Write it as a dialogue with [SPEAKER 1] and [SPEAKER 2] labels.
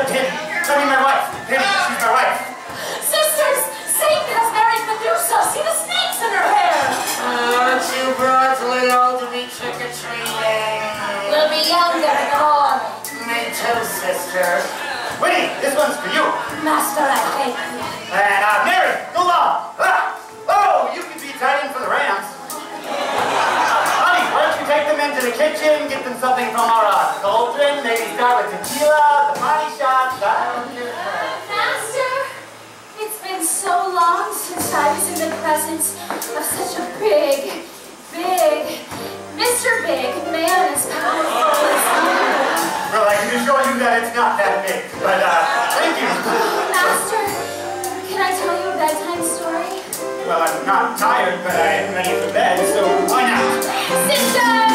[SPEAKER 1] except him. I
[SPEAKER 2] mean my wife. Him, she's my wife.
[SPEAKER 1] Sisters, Satan has married Medusa. See the snakes in her hair.
[SPEAKER 2] Aren't you broadly old to be trick-or-treating?
[SPEAKER 3] We'll be younger and all.
[SPEAKER 2] Me too, sister. Winnie, this one's for you.
[SPEAKER 3] Master, I thank you.
[SPEAKER 2] And uh, Mary, go on. Ah. Oh, you can be tied for the Rams. Honey, why don't you take them into the kitchen, get them something from our uh, cauldron, maybe start with tequila,
[SPEAKER 3] such a big, big, Mr. Big man is powerful.
[SPEAKER 2] Well, I can assure you that it's not that big, but uh, thank you.
[SPEAKER 3] Master, can I tell you a bedtime story?
[SPEAKER 2] Well, I'm not tired, but I am ready for bed, so why not?
[SPEAKER 3] Sister!